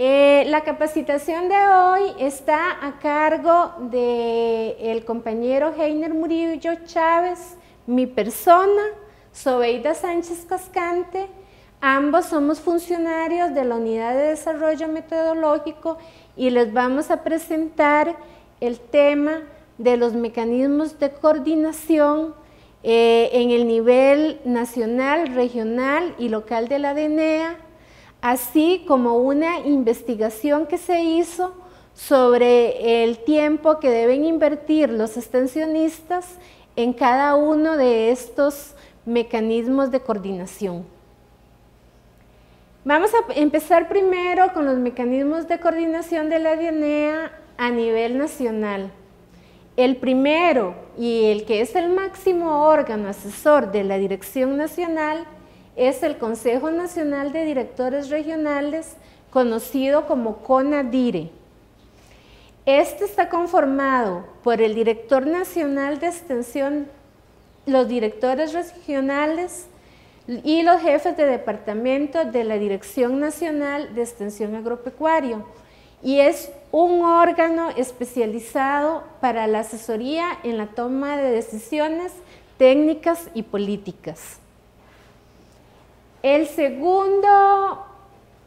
Eh, la capacitación de hoy está a cargo del compañero Heiner Murillo Chávez, mi persona, Sobeida Sánchez Cascante. Ambos somos funcionarios de la Unidad de Desarrollo Metodológico y les vamos a presentar el tema de los mecanismos de coordinación eh, en el nivel nacional, regional y local de la DENEA, así como una investigación que se hizo sobre el tiempo que deben invertir los extensionistas en cada uno de estos mecanismos de coordinación. Vamos a empezar primero con los mecanismos de coordinación de la DENEA a nivel nacional. El primero y el que es el máximo órgano asesor de la Dirección Nacional es el Consejo Nacional de Directores Regionales, conocido como CONADIRE. Este está conformado por el Director Nacional de Extensión, los directores regionales y los jefes de departamento de la Dirección Nacional de Extensión Agropecuario y es un órgano especializado para la asesoría en la toma de decisiones técnicas y políticas. El segundo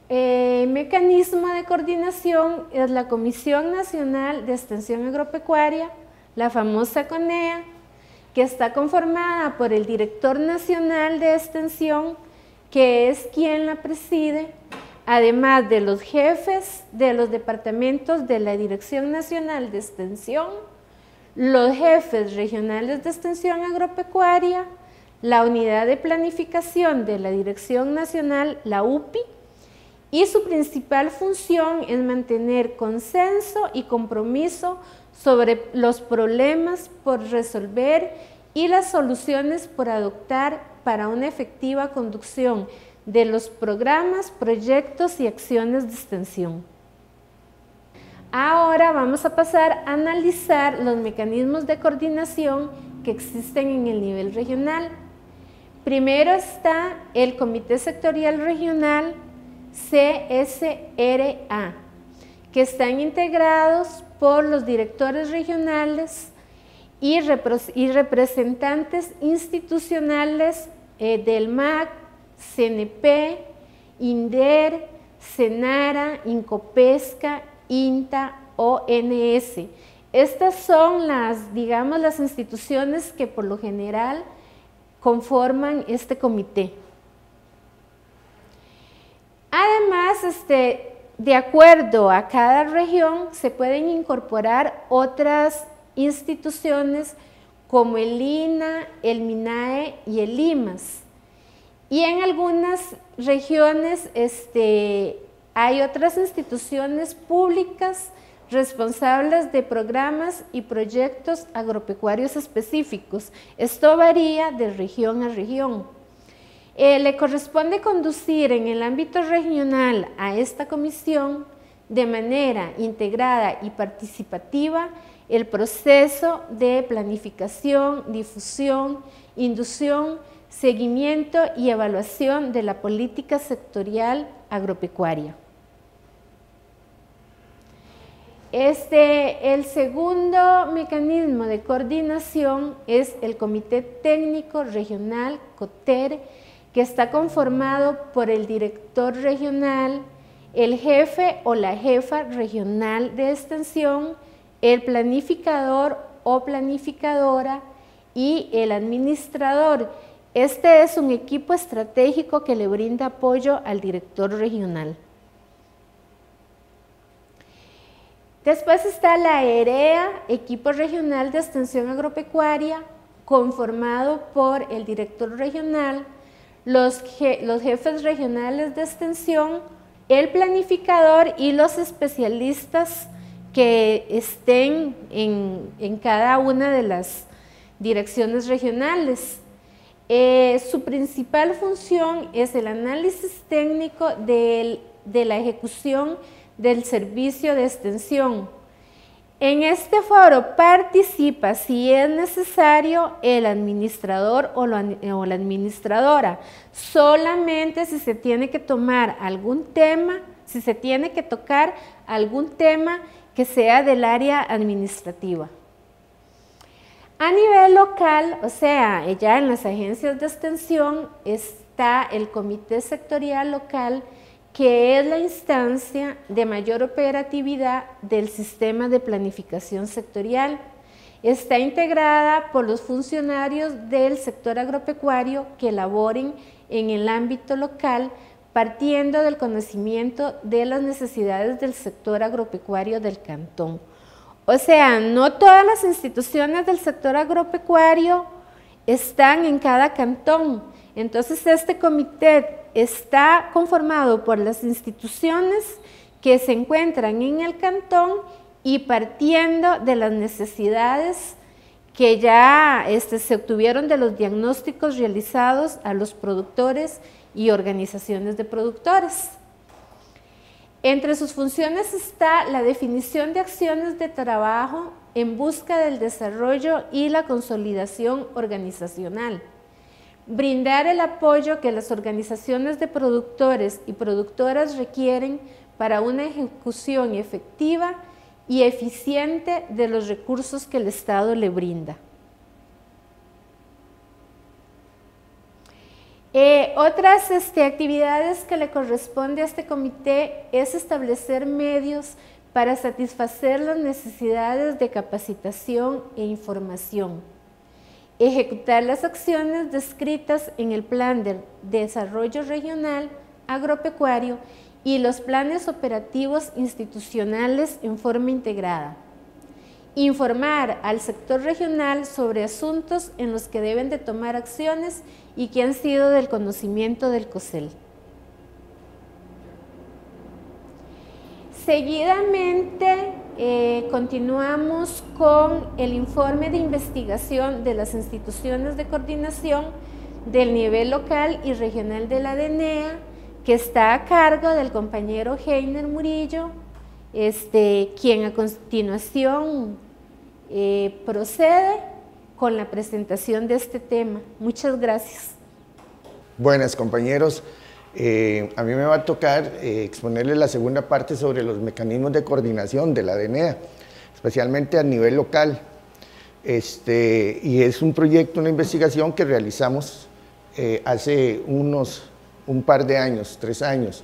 eh, mecanismo de coordinación es la Comisión Nacional de Extensión Agropecuaria, la famosa CONEA, que está conformada por el Director Nacional de Extensión, que es quien la preside, además de los jefes de los departamentos de la Dirección Nacional de Extensión, los jefes regionales de extensión agropecuaria, la unidad de planificación de la Dirección Nacional, la UPI, y su principal función es mantener consenso y compromiso sobre los problemas por resolver y las soluciones por adoptar para una efectiva conducción de los programas, proyectos y acciones de extensión. Ahora vamos a pasar a analizar los mecanismos de coordinación que existen en el nivel regional. Primero está el Comité Sectorial Regional CSRA, que están integrados por los directores regionales y, representantes institucionales eh, del MAC, CNP, INDER, CENARA, INCOPESCA, INTA, ONS. Estas son las, digamos, las instituciones que por lo general conforman este comité. Además, este, de acuerdo a cada región, se pueden incorporar otras instituciones como el INA, el MINAE y el IMAS. Y en algunas regiones este, hay otras instituciones públicas responsables de programas y proyectos agropecuarios específicos. Esto varía de región a región. Eh, le corresponde conducir en el ámbito regional a esta comisión de manera integrada y participativa el proceso de planificación, difusión, inducción, seguimiento y evaluación de la política sectorial agropecuaria. Este, el segundo mecanismo de coordinación es el Comité Técnico Regional, COTER, que está conformado por el director regional, el jefe o la jefa regional de extensión, el planificador o planificadora y el administrador este es un equipo estratégico que le brinda apoyo al director regional. Después está la EREA, equipo regional de extensión agropecuaria, conformado por el director regional, los, jefes regionales de extensión, el planificador y los especialistas que estén en cada una de las direcciones regionales. Eh, su principal función es el análisis técnico de la ejecución del servicio de extensión. En este foro participa, si es necesario, el administrador o, la administradora. Solamente si se tiene que tomar algún tema, si se tiene que tocar algún tema que sea del área administrativa. A nivel local, o sea, ya en las agencias de extensión está el comité sectorial local, que es la instancia de mayor operatividad del sistema de planificación sectorial. Está integrada por los funcionarios del sector agropecuario que laboren en el ámbito local, partiendo del conocimiento de las necesidades del sector agropecuario del cantón. O sea, no todas las instituciones del sector agropecuario están en cada cantón. Entonces, este comité está conformado por las instituciones que se encuentran en el cantón y partiendo de las necesidades que ya este, se obtuvieron de los diagnósticos realizados a los productores y organizaciones de productores. Entre sus funciones está la definición de acciones de trabajo en busca del desarrollo y la consolidación organizacional brindar el apoyo que las organizaciones de productores y productoras requieren para una ejecución efectiva y eficiente de los recursos que el Estado le brinda. Eh, otras este, actividades que le corresponde a este comité es establecer medios para satisfacer las necesidades de capacitación e información ejecutar las acciones descritas en el Plan de Desarrollo Regional Agropecuario y los planes operativos institucionales en forma integrada. Informar al sector regional sobre asuntos en los que deben de tomar acciones y que han sido del conocimiento del COSEL. Seguidamente eh, continuamos con el informe de investigación de las instituciones de coordinación del nivel local y regional de la DENEA, que está a cargo del compañero Heiner Murillo, este, quien a continuación eh, procede con la presentación de este tema. Muchas gracias. Buenas compañeros. Eh, a mí me va a tocar eh, exponerles la segunda parte sobre los mecanismos de coordinación de la DNEA, especialmente a nivel local. Este, y es un proyecto, una investigación que realizamos eh, hace unos un par de años, tres años.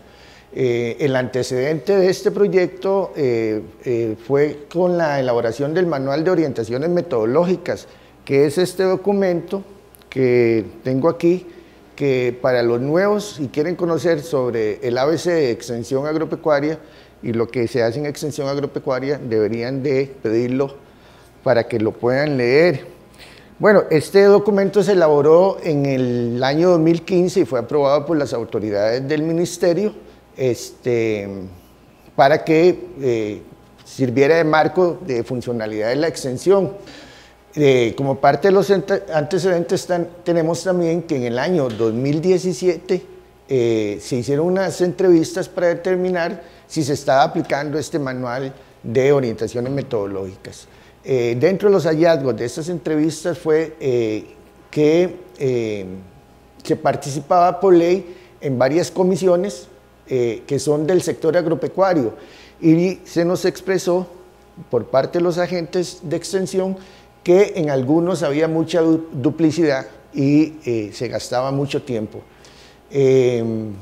el antecedente de este proyecto fue con la elaboración del Manual de Orientaciones Metodológicas, que es este documento que tengo aquí, que para los nuevos, si quieren conocer sobre el ABC de extensión agropecuaria y lo que se hace en extensión agropecuaria, deberían de pedirlo para que lo puedan leer. Bueno, este documento se elaboró en el año 2015 y fue aprobado por las autoridades del ministerio este, para que eh, sirviera de marco de funcionalidad de la extensión. Eh, como parte de los antecedentes tenemos también que en el año 2017 eh, se hicieron unas entrevistas para determinar si se estaba aplicando este manual de orientaciones metodológicas. Eh, dentro de los hallazgos de estas entrevistas fue que se participaba por ley en varias comisiones que son del sector agropecuario y se nos expresó por parte de los agentes de extensión que en algunos había mucha duplicidad y eh, se gastaba mucho tiempo. Em,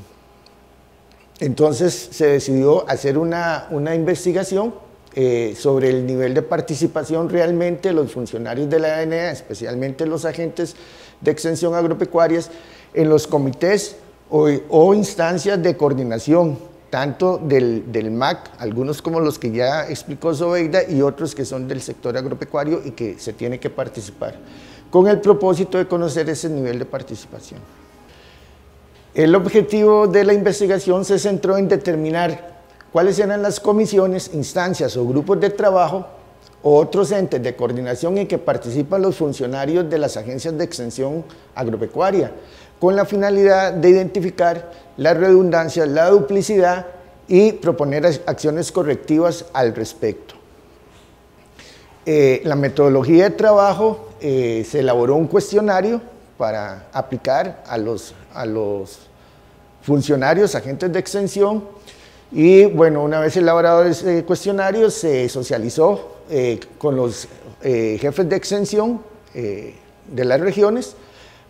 entonces se decidió hacer una, investigación eh, sobre el nivel de participación realmente de los funcionarios de la ANEA, especialmente los agentes de extensión agropecuarias, en los comités o instancias de coordinación tanto del, MAC, algunos como los que ya explicó Zobeida y otros que son del sector agropecuario y que se tiene que participar, con el propósito de conocer ese nivel de participación. El objetivo de la investigación se centró en determinar cuáles eran las comisiones, instancias o grupos de trabajo o otros entes de coordinación en que participan los funcionarios de las agencias de extensión agropecuaria, con la finalidad de identificar la redundancia, la duplicidad y proponer acciones correctivas al respecto. Eh, la metodología de trabajo eh, se elaboró un cuestionario para aplicar a los, a los funcionarios, agentes de extensión, Y bueno, una vez elaborado ese cuestionario, se socializó eh, con los jefes de extensión de las regiones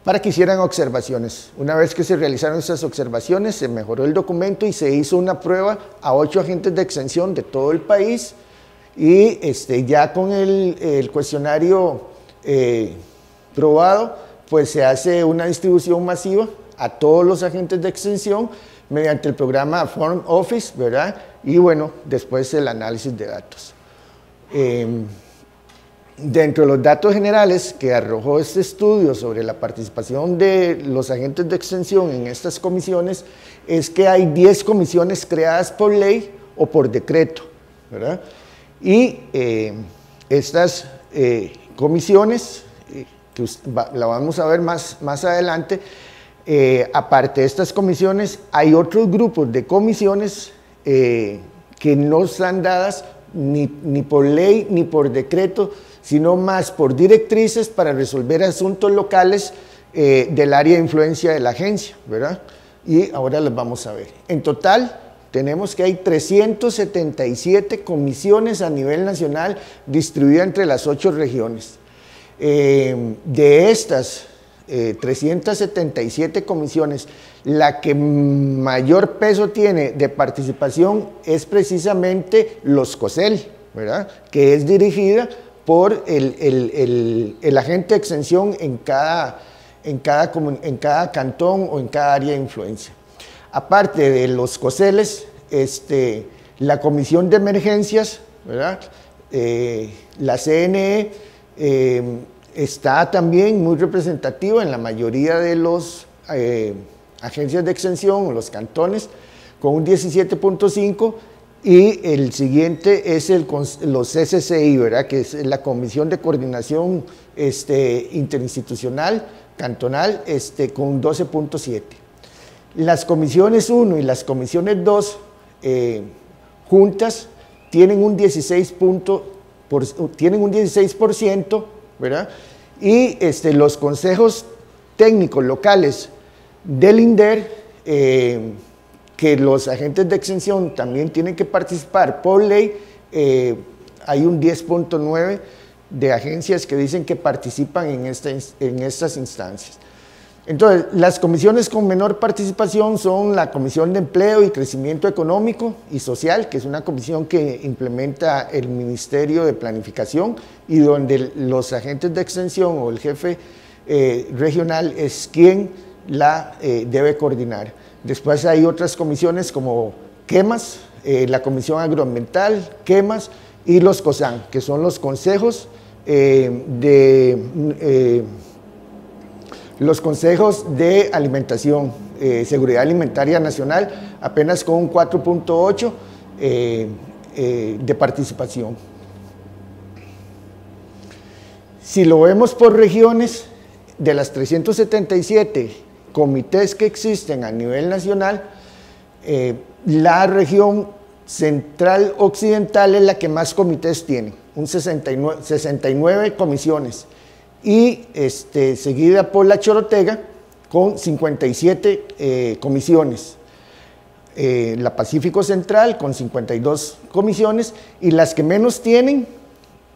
para que hicieran observaciones. Una vez que se realizaron esas observaciones, se mejoró el documento y se hizo una prueba a ocho agentes de extensión de todo el país y este, ya con el, cuestionario probado, pues se hace una distribución masiva a todos los agentes de extensión mediante el programa Form Office, ¿verdad? Y bueno, después el análisis de datos. Em, dentro de los datos generales que arrojó este estudio sobre la participación de los agentes de extensión en estas comisiones, es que hay 10 comisiones creadas por ley o por decreto, ¿verdad? Y eh, estas eh, comisiones, eh, que la vamos a ver más, más adelante, aparte de estas comisiones, hay otros grupos de comisiones que no están dadas ni, por ley ni por decreto, sino más por directrices para resolver asuntos locales eh, del área de influencia de la agencia, ¿verdad? Y ahora los vamos a ver. En total, tenemos que hay 377 comisiones a nivel nacional distribuidas entre las ocho regiones. de estas, 377 eh, comisiones, la que mayor peso tiene de participación es precisamente los COSEL, ¿verdad? que es dirigida por el, agente de extensión en cada, en, cada, en cada cantón o en cada área de influencia. Aparte de los COSELes, este, la Comisión de Emergencias, ¿verdad? Eh, la CNE, eh, está también muy representativo en la mayoría de las eh, agencias de extensión, los cantones, con un 17.5 y el siguiente es el, los SCI, ¿verdad? que es la Comisión de Coordinación este, Interinstitucional Cantonal este, con un 12.7. Las comisiones 1 y las comisiones 2 eh, juntas tienen un 16%, por, tienen un 16% ¿verdad? Y este, los consejos técnicos locales del INDER, eh, que los agentes de extensión también tienen que participar por ley, eh, hay un 10.9 de agencias que dicen que participan en, en estas instancias. Entonces, las comisiones con menor participación son la Comisión de Empleo y Crecimiento Económico y Social, que es una comisión que implementa el Ministerio de Planificación y donde los agentes de extensión o el jefe eh, regional es quien la eh, debe coordinar. Después hay otras comisiones como quemas, eh, la Comisión Agroambiental, quemas y los COSAN, que son los consejos de los consejos de alimentación, eh, seguridad alimentaria nacional, apenas con un 4.8 eh, eh, de participación. Si lo vemos por regiones, de las 377 comités que existen a nivel nacional, la región central occidental es la que más comités tiene, un 69, 69 comisiones y este, seguida por la Chorotega con 57 eh, comisiones. Eh, la Pacífico Central con 52 comisiones y las que menos tienen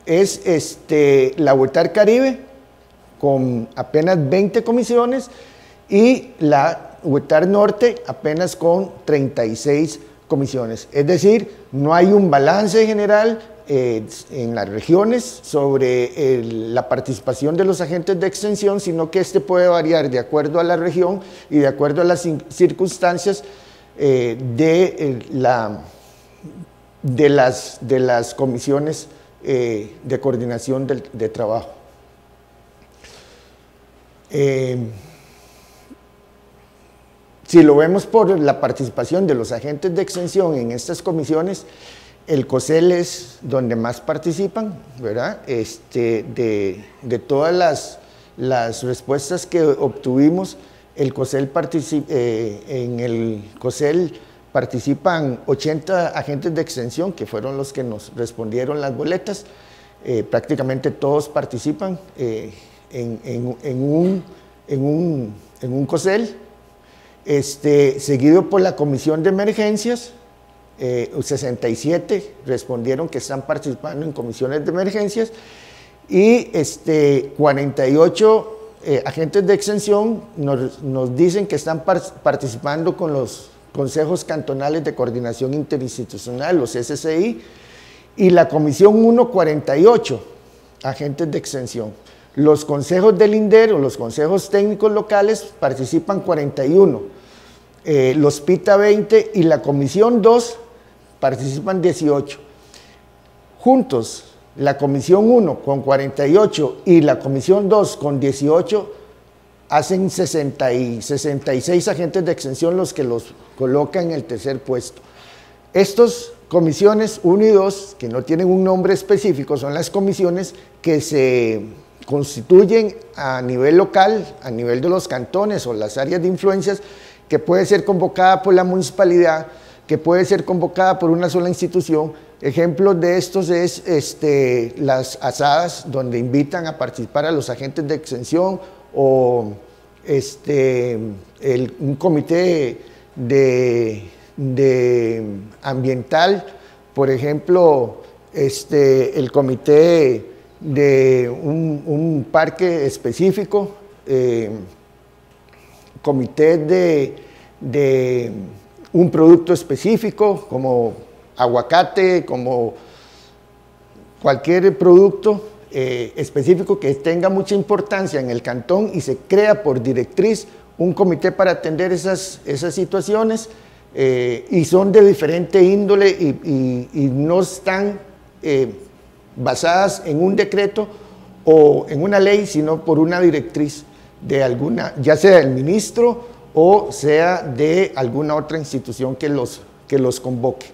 es este, la Huertar Caribe con apenas 20 comisiones y la Huertar Norte apenas con 36 comisiones. Es decir, no hay un balance general eh, en las regiones sobre la participación de los agentes de extensión, sino que este puede variar de acuerdo a la región y de acuerdo a las circunstancias eh, de, la, de, las, de comisiones eh, de coordinación de, trabajo. Si lo vemos por la participación de los agentes de extensión en estas comisiones, el COSEL es donde más participan, ¿verdad? Este, de, todas las, respuestas que obtuvimos, el COSEL eh, en el COSEL participan 80 agentes de extensión, que fueron los que nos respondieron las boletas. Eh, prácticamente todos participan eh, en, un, COSEL, este, seguido por la Comisión de Emergencias, 67 eh, respondieron que están participando en comisiones de emergencias y este, 48 eh, agentes de extensión nos, dicen que están participando con los consejos cantonales de coordinación interinstitucional, los SCI, y la comisión 1, 48 agentes de extensión. Los consejos del INDER o los consejos técnicos locales participan 41, eh, los PITA 20 y la comisión 2 participan 18. Juntos, la comisión 1 con 48 y la comisión 2 con 18 hacen 60 y 66 agentes de extensión los que los colocan en el tercer puesto. Estas comisiones 1 y 2, que no tienen un nombre específico, son las comisiones que se constituyen a nivel local, a nivel de los cantones o las áreas de influencias, que puede ser convocada por la municipalidad, que puede ser convocada por una sola institución. Ejemplos de estos es este, las asadas, donde invitan a participar a los agentes de extensión o este, un comité de, ambiental, por ejemplo, este, el comité de un, parque específico, eh, comité de un producto específico como aguacate, como cualquier producto eh, específico que tenga mucha importancia en el cantón y se crea por directriz un comité para atender esas, esas situaciones eh, y son de diferente índole y, no están basadas en un decreto o en una ley, sino por una directriz de alguna, ya sea del ministro o sea de alguna otra institución que los, que los convoque.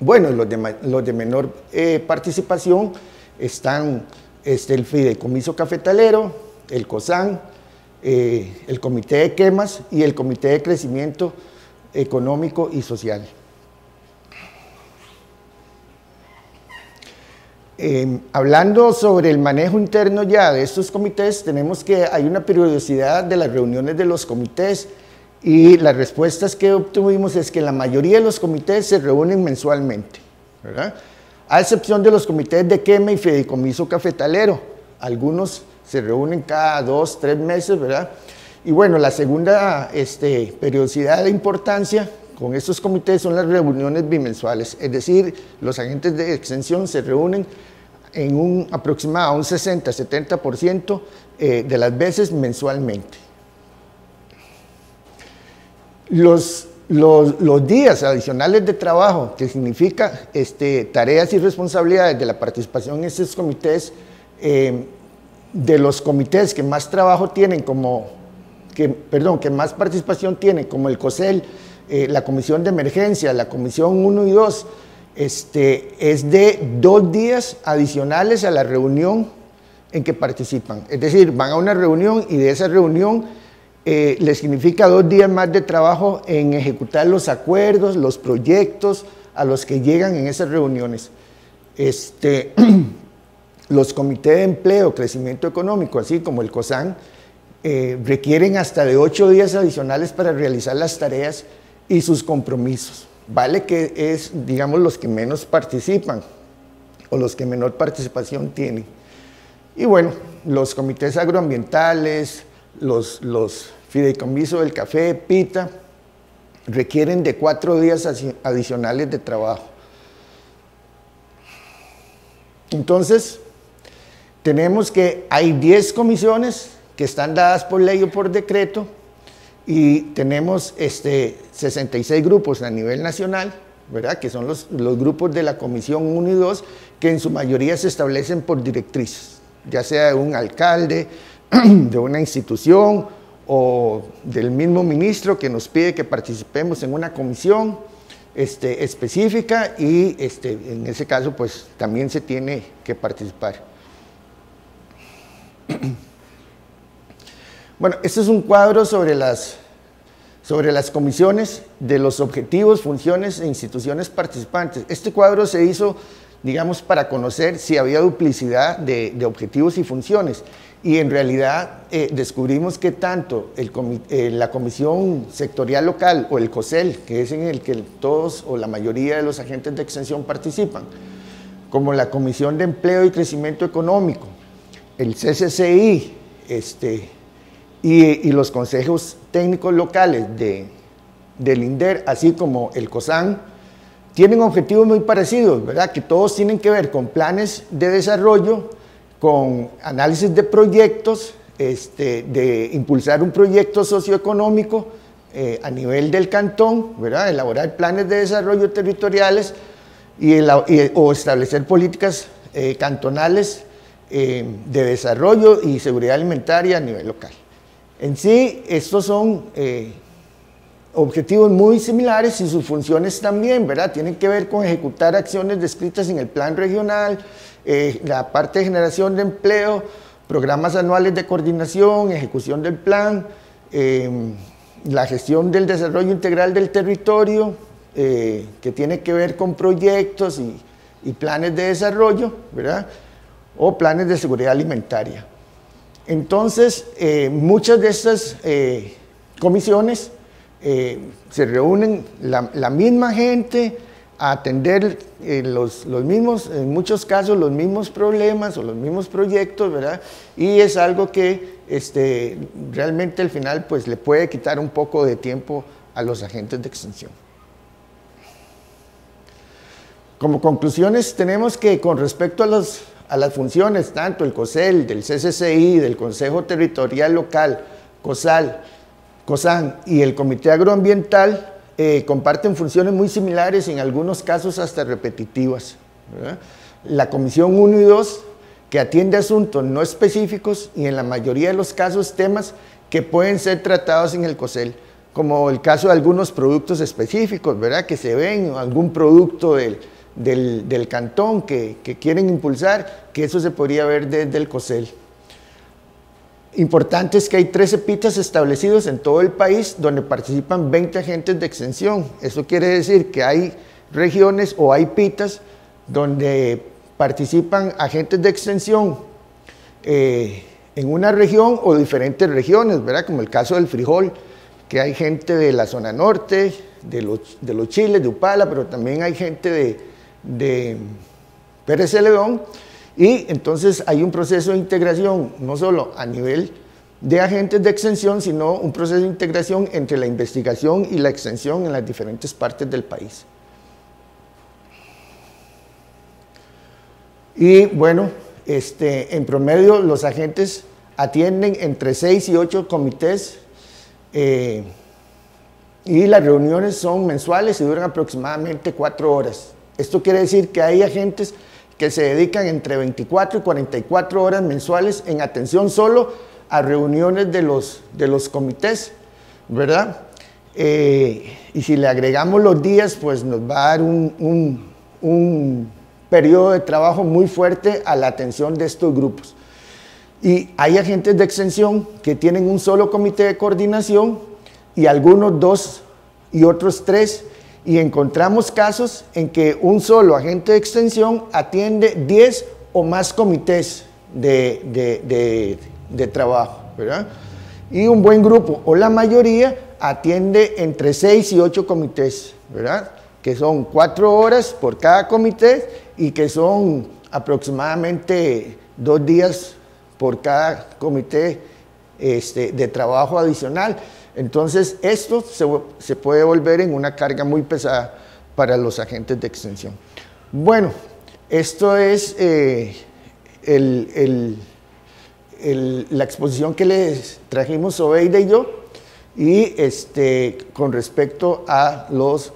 Bueno, los de, los de menor eh, participación están este, el Fideicomiso Cafetalero, el COSAN, eh, el Comité de Quemas y el Comité de Crecimiento Económico y Social. Em, hablando sobre el manejo interno ya de estos comités, tenemos que hay una periodicidad de las reuniones de los comités y las respuestas que obtuvimos es que la mayoría de los comités se reúnen mensualmente, ¿verdad? A excepción de los comités de quema y fideicomiso cafetalero. Algunos se reúnen cada dos, tres meses, ¿verdad? Y bueno, la segunda este, periodicidad de importancia con estos comités son las reuniones bimensuales, es decir, los agentes de extensión se reúnen en un aproximado, un 60-70% eh, de las veces mensualmente. Los, los, días adicionales de trabajo, que significa este, tareas y responsabilidades de la participación en estos comités, eh, de los comités que más trabajo tienen como, que, perdón, que más participación tienen, como el COSEL, eh, la Comisión de Emergencia, la Comisión 1 y 2, este, es de dos días adicionales a la reunión en que participan. Es decir, van a una reunión y de esa reunión eh, les significa dos días más de trabajo en ejecutar los acuerdos, los proyectos a los que llegan en esas reuniones. Este, los comités de empleo, crecimiento económico, así como el COSAN, eh, requieren hasta de ocho días adicionales para realizar las tareas y sus compromisos vale que es, digamos, los que menos participan o los que menor participación tienen. Y bueno, los comités agroambientales, los, los fideicomisos del café, PITA, requieren de cuatro días adicionales de trabajo. Entonces, tenemos que hay 10 comisiones que están dadas por ley o por decreto y tenemos este, 66 grupos a nivel nacional, ¿verdad? que son los, los grupos de la Comisión 1 y 2, que en su mayoría se establecen por directrices, ya sea de un alcalde, de una institución o del mismo ministro que nos pide que participemos en una comisión este, específica y este, en ese caso pues también se tiene que participar. Bueno, este es un cuadro sobre las, sobre las comisiones de los objetivos, funciones e instituciones participantes. Este cuadro se hizo digamos, para conocer si había duplicidad de, objetivos y funciones. Y en realidad eh, descubrimos que tanto eh, la Comisión Sectorial Local o el COSEL, que es en el que todos o la mayoría de los agentes de extensión participan, como la Comisión de Empleo y Crecimiento Económico, el CCCI este, y, los consejos técnicos locales de, del INDER, así como el COSAN, tienen objetivos muy parecidos, ¿verdad? Que todos tienen que ver con planes de desarrollo, con análisis de proyectos, este, de impulsar un proyecto socioeconómico eh, a nivel del cantón. Elaborar planes de desarrollo territoriales y, o establecer políticas eh, cantonales eh, de desarrollo y seguridad alimentaria a nivel local. En sí, estos son objetivos muy similares y sus funciones también, ¿verdad? Tienen que ver con ejecutar acciones descritas en el plan regional, eh, la parte de generación de empleo, programas anuales de coordinación, ejecución del plan, em, la gestión del desarrollo integral del territorio, eh, que tiene que ver con proyectos y, y, planes de desarrollo, ¿verdad? O planes de seguridad alimentaria. Entonces, eh, muchas de estas comisiones eh, se reúnen la, misma gente a atender eh, los, mismos, en muchos casos, los mismos problemas o los mismos proyectos, ¿verdad? Y es algo que este, realmente al final pues le puede quitar un poco de tiempo a los agentes de extensión. Como conclusiones tenemos que con respecto a, los, a las funciones, tanto el COSEL, del CCCI, del Consejo Territorial Local, COSAL, COSAN y el Comité Agroambiental eh, comparten funciones muy similares, en algunos casos hasta repetitivas. La Comisión 1 y 2, que atiende asuntos no específicos y en la mayoría de los casos temas que pueden ser tratados en el COSEL, como el caso de algunos productos específicos, ¿verdad? que se ven, algún producto del, del, cantón que, que quieren impulsar, que eso se podría ver desde el COSEL. Importante es que hay 13 pitas establecidos en todo el país donde participan 20 agentes de extensión. Eso quiere decir que hay regiones o hay pitas donde participan agentes de extensión eh, en una región o diferentes regiones, ¿verdad? Como el caso del frijol, que hay gente de la zona norte, de los, de los chiles, de Upala, pero también hay gente de, de Pérez Celedón y entonces hay un proceso de integración, no solo a nivel de agentes de extensión, sino un proceso de integración entre la investigación y la extensión en las diferentes partes del país. Y bueno, este, en promedio los agentes atienden entre 6 y 8 comités eh, y las reuniones son mensuales y duran aproximadamente 4 horas. Esto quiere decir que hay agentes que se dedican entre 24 y 44 horas mensuales en atención solo a reuniones de los, de los comités, ¿verdad? Eh, y si le agregamos los días, pues nos va a dar un, un periodo de trabajo muy fuerte a la atención de estos grupos. Y hay agentes de extensión que tienen un solo comité de coordinación y algunos dos y otros tres y encontramos casos en que un solo agente de extensión atiende 10 o más comités de, trabajo, ¿verdad? Y un buen grupo o la mayoría atiende entre 6 y 8 comités, ¿verdad? Que son 4 horas por cada comité y que son aproximadamente 2 días por cada comité este, de trabajo adicional. Entonces, esto se, puede volver en una carga muy pesada para los agentes de extensión. Bueno, esto es eh, la exposición que les trajimos Obeida y yo, y este, con respecto a los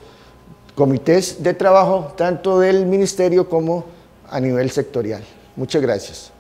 comités de trabajo, tanto del ministerio como a nivel sectorial. Muchas gracias.